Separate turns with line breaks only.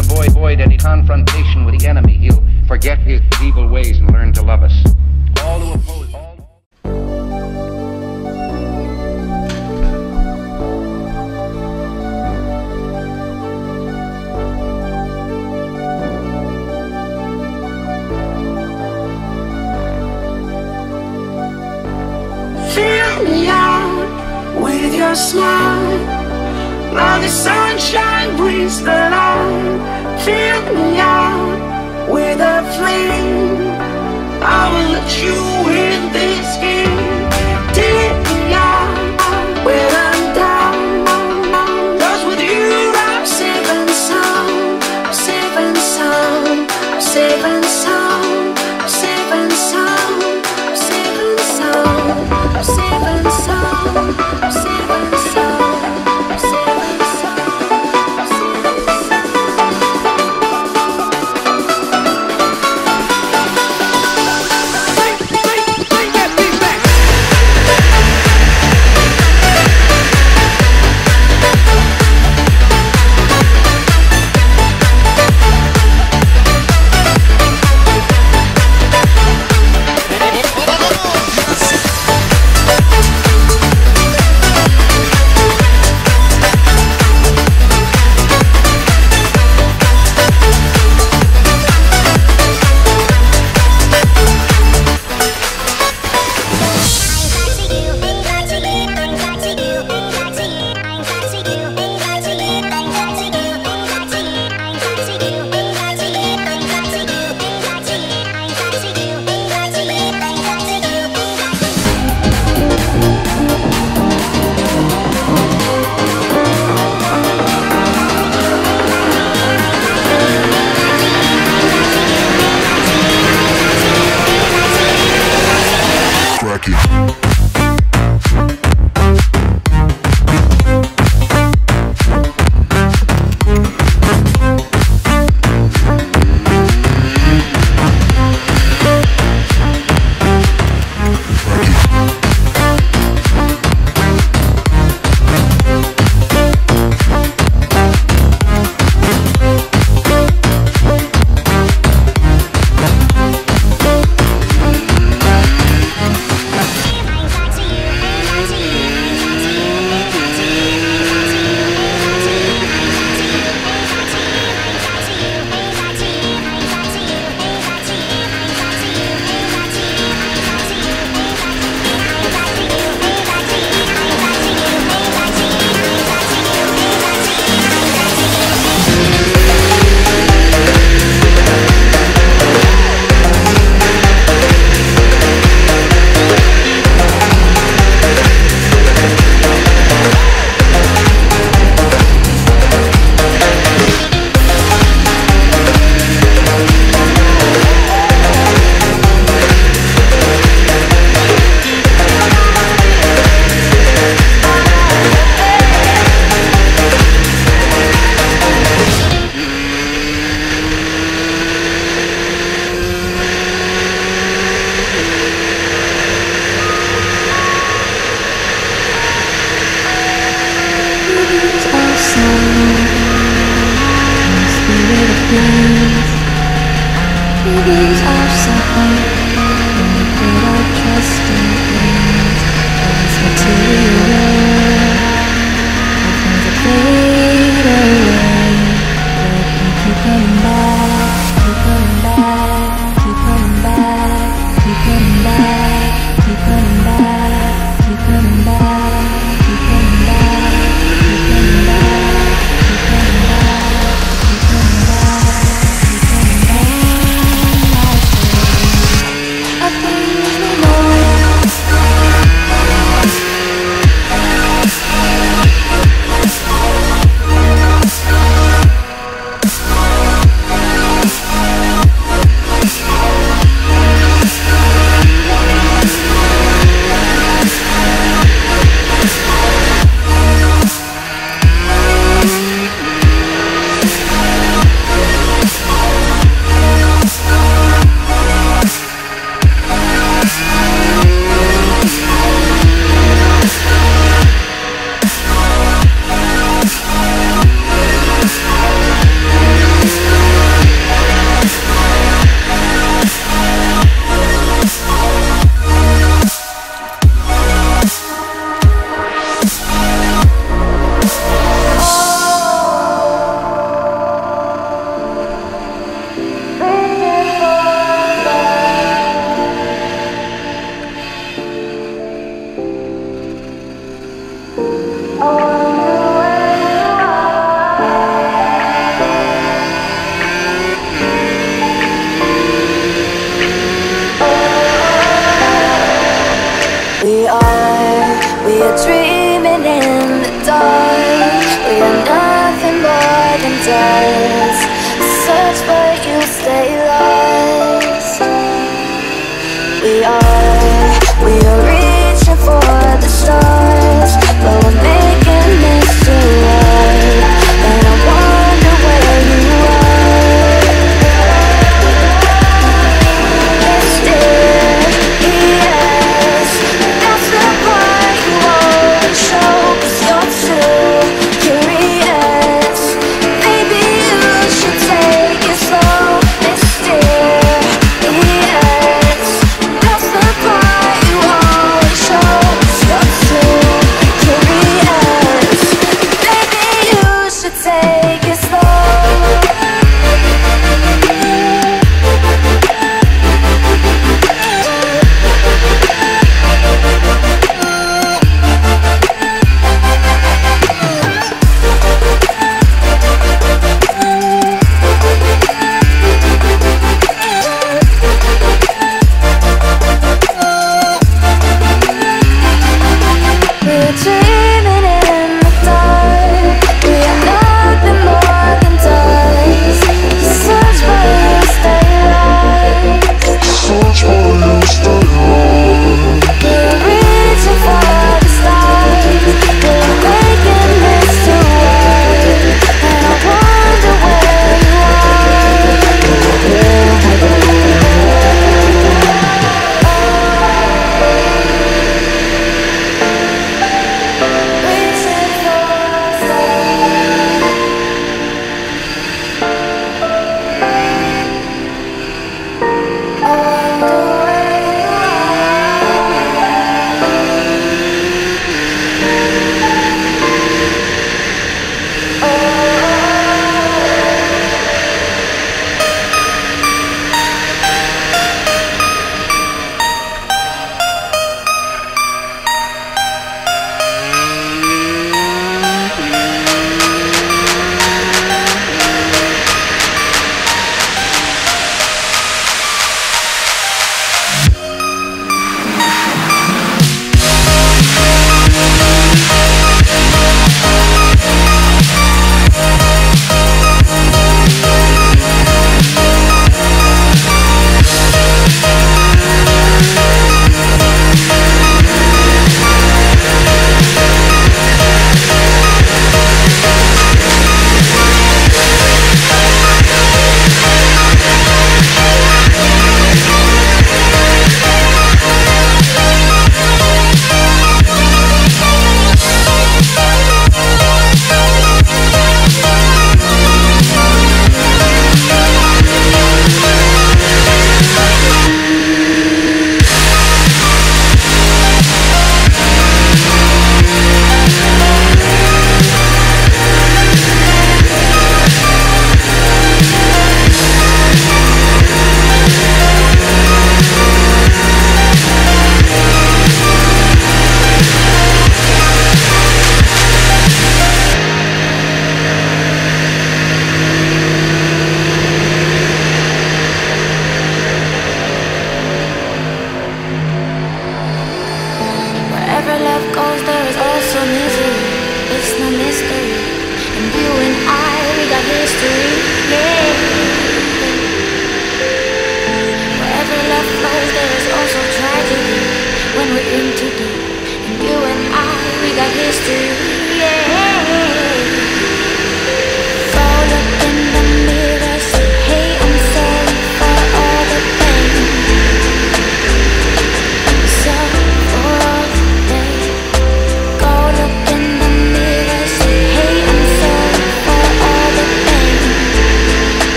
avoid, avoid any confrontation with the enemy, he'll forget his evil ways and learn to love us. All who oppose, all.
Fill me out with your smile. Now the sunshine brings the light. Fill me out with a flame. I will let you in this game. Take me out when